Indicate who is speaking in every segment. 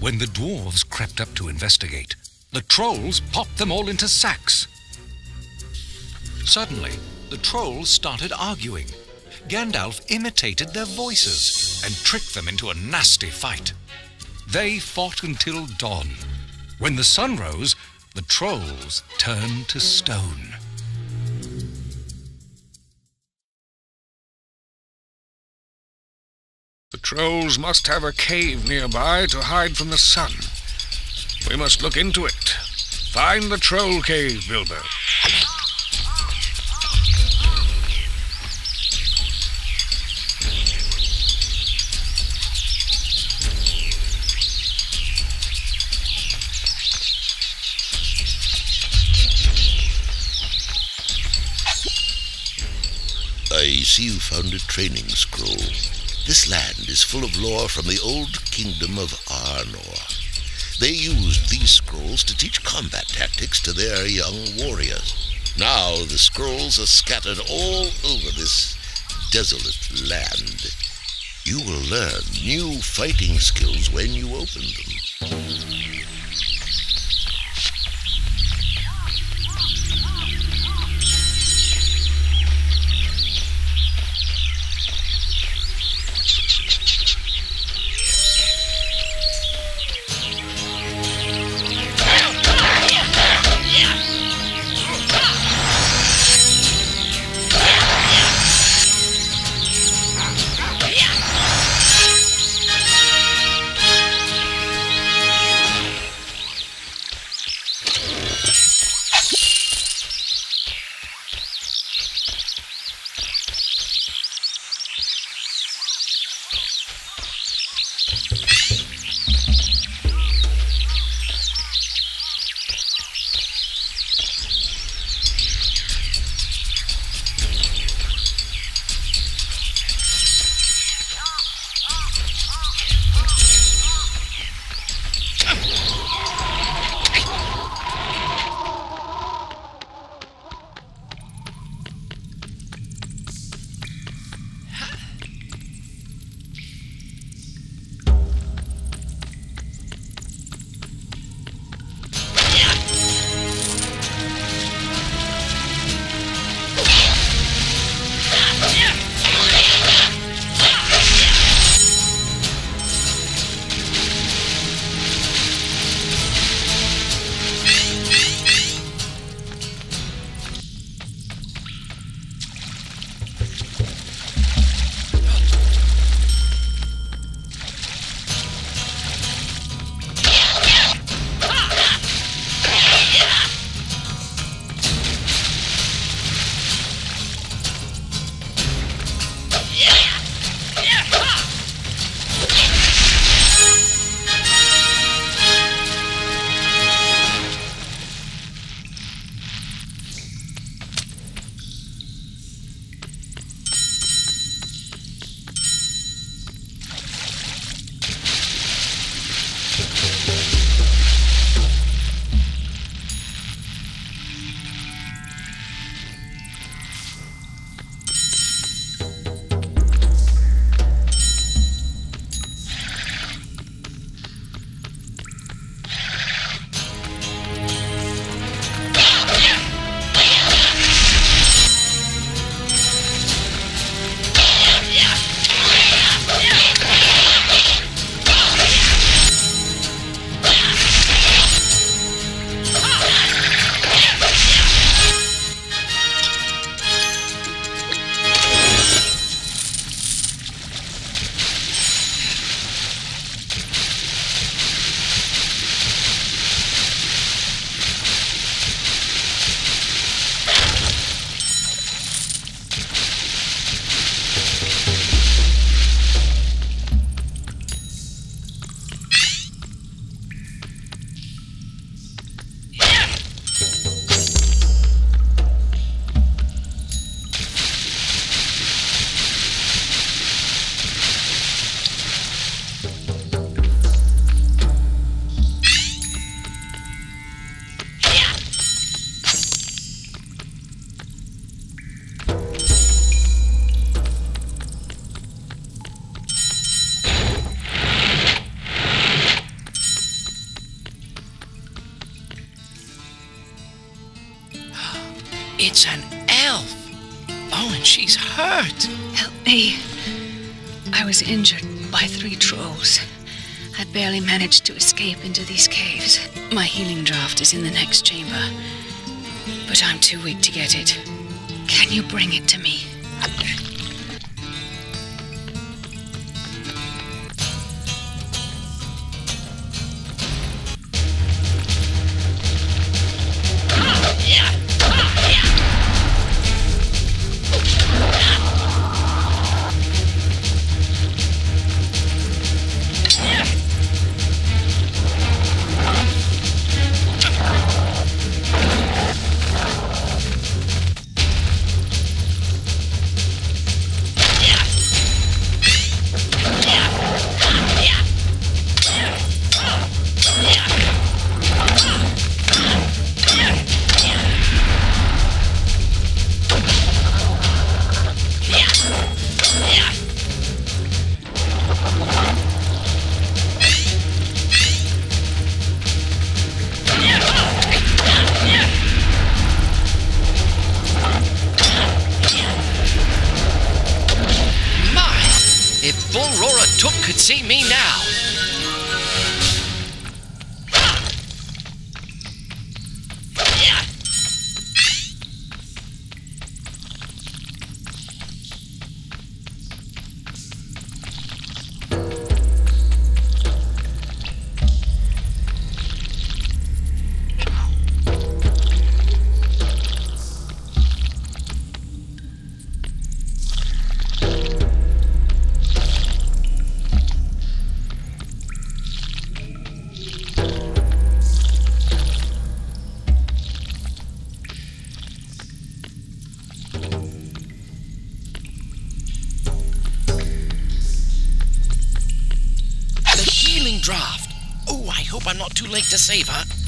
Speaker 1: When the dwarves crept up to investigate, the trolls popped them all into sacks. Suddenly, the trolls started arguing. Gandalf imitated their voices and tricked them into a nasty fight. They fought until dawn. When the sun rose, the trolls turned to stone.
Speaker 2: Trolls must have a cave nearby to hide from the sun. We must look into it. Find the troll cave, Bilbo.
Speaker 3: I see you found a training scroll. This land is full of lore from the old kingdom of Arnor. They used these scrolls to teach combat tactics to their young warriors. Now the scrolls are scattered all over this desolate land. You will learn new fighting skills when you open them.
Speaker 4: Injured by three trolls. I barely managed to escape into these caves. My healing draft is in the next chamber, but I'm too weak to get it. Can you bring it to me?
Speaker 5: Draft. Oh, I hope I'm not too late to save her.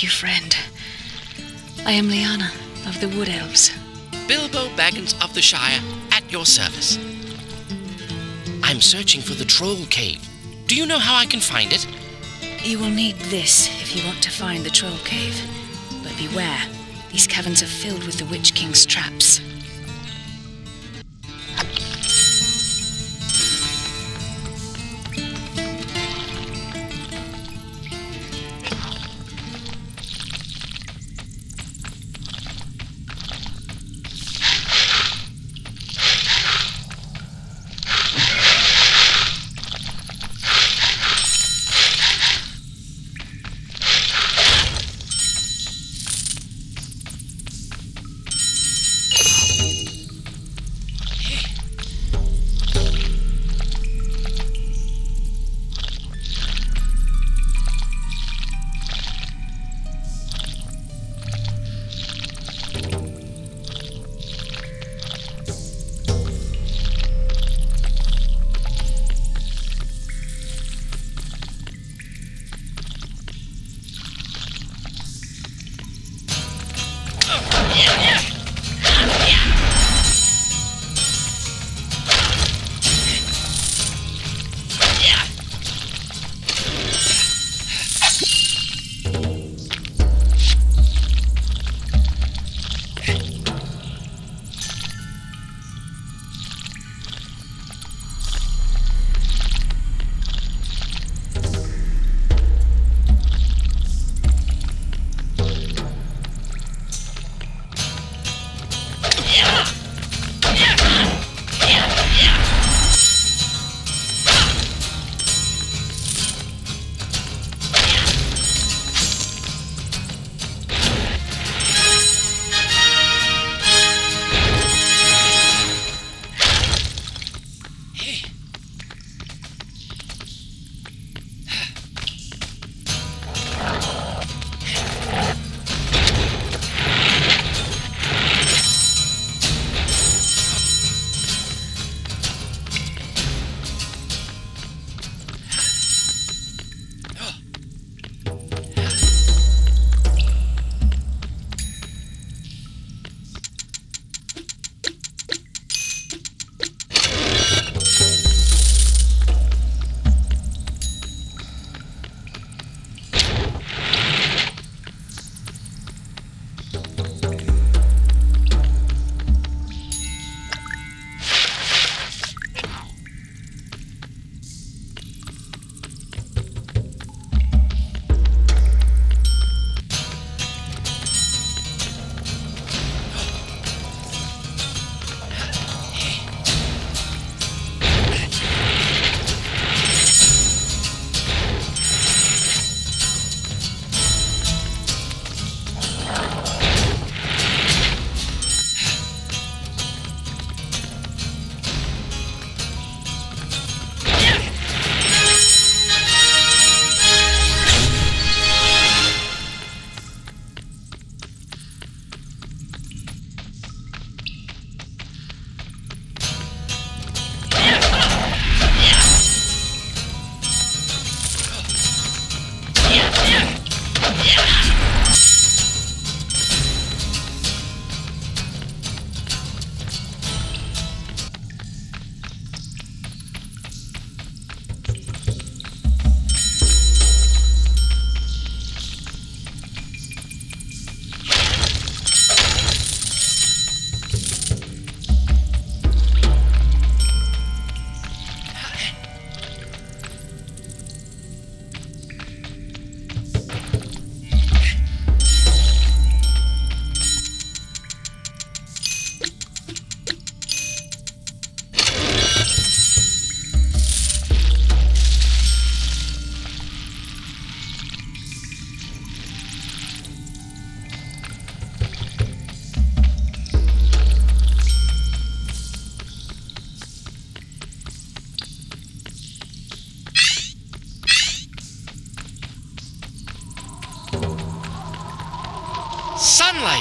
Speaker 4: Thank you, friend. I am Liana of the Wood Elves.
Speaker 5: Bilbo Baggins of the Shire at your service. I'm searching for the Troll Cave. Do you know how I can find it?
Speaker 4: You will need this if you want to find the Troll Cave. But beware, these caverns are filled with the Witch King's traps.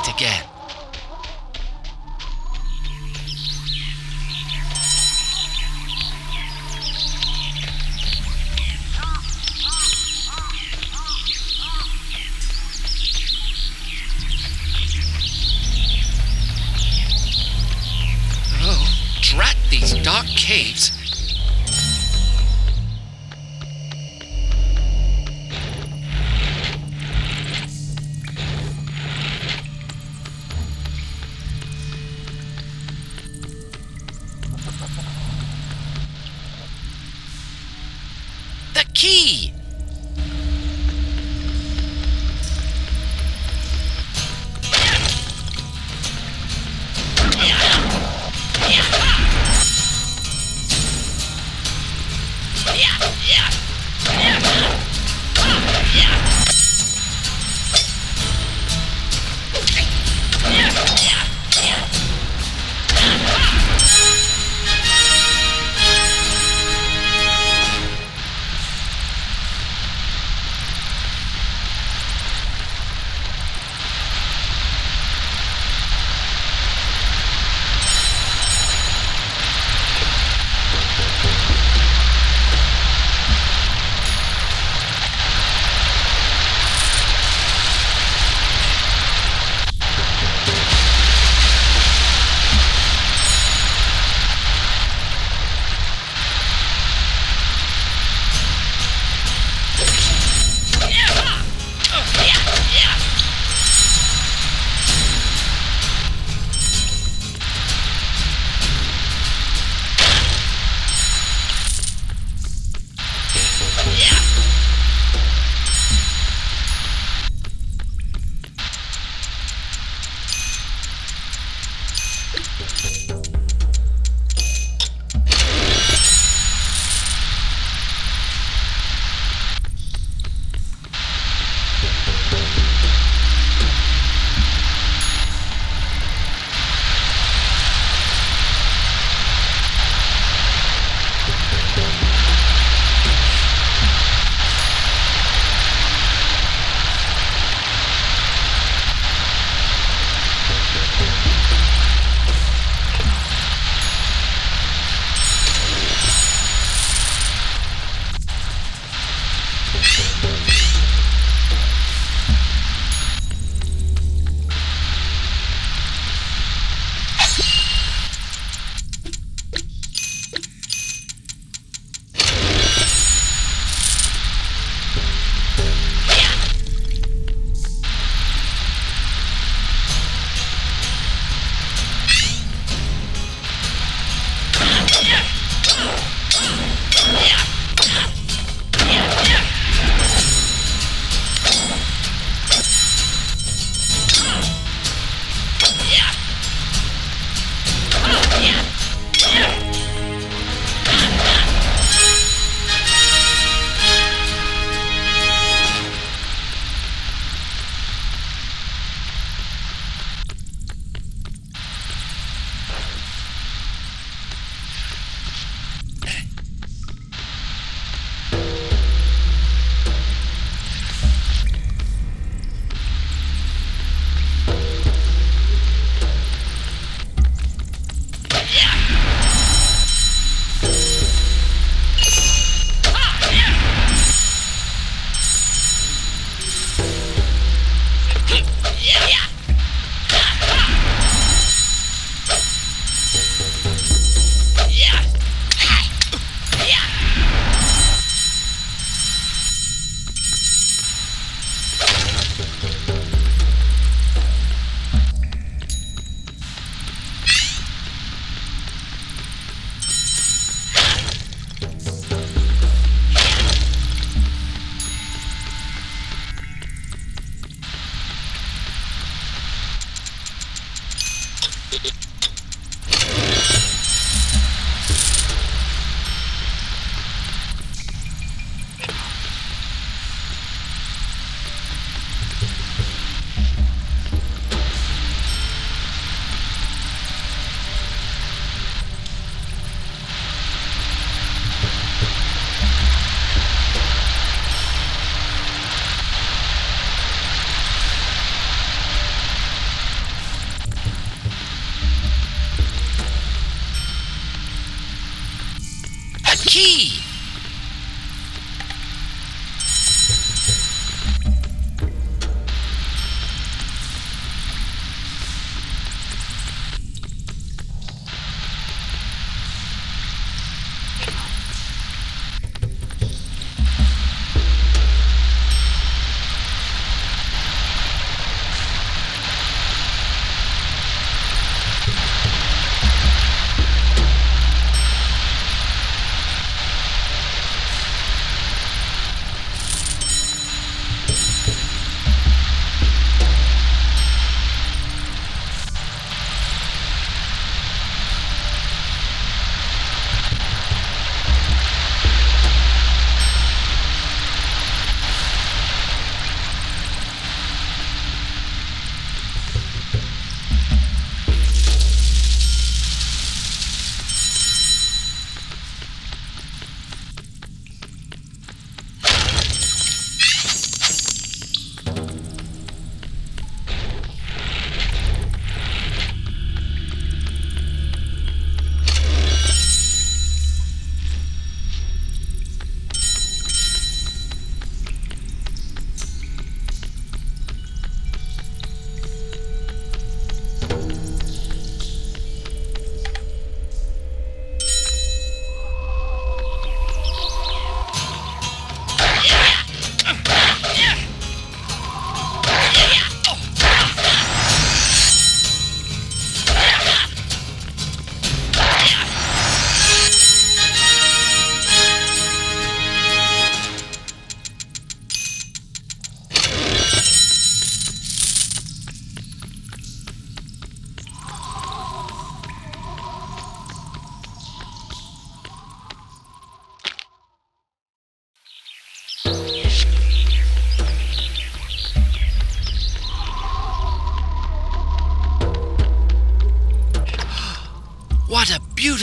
Speaker 5: Again. Oh, drat these dark caves. Key.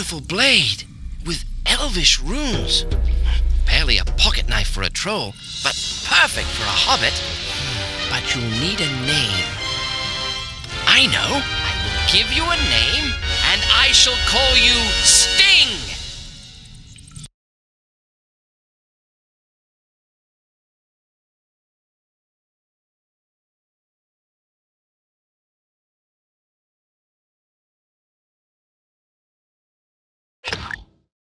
Speaker 5: Beautiful blade with elvish runes. Barely a pocket knife for a troll, but perfect for a hobbit. But you'll need a name. I know. I will give you a name, and I shall call you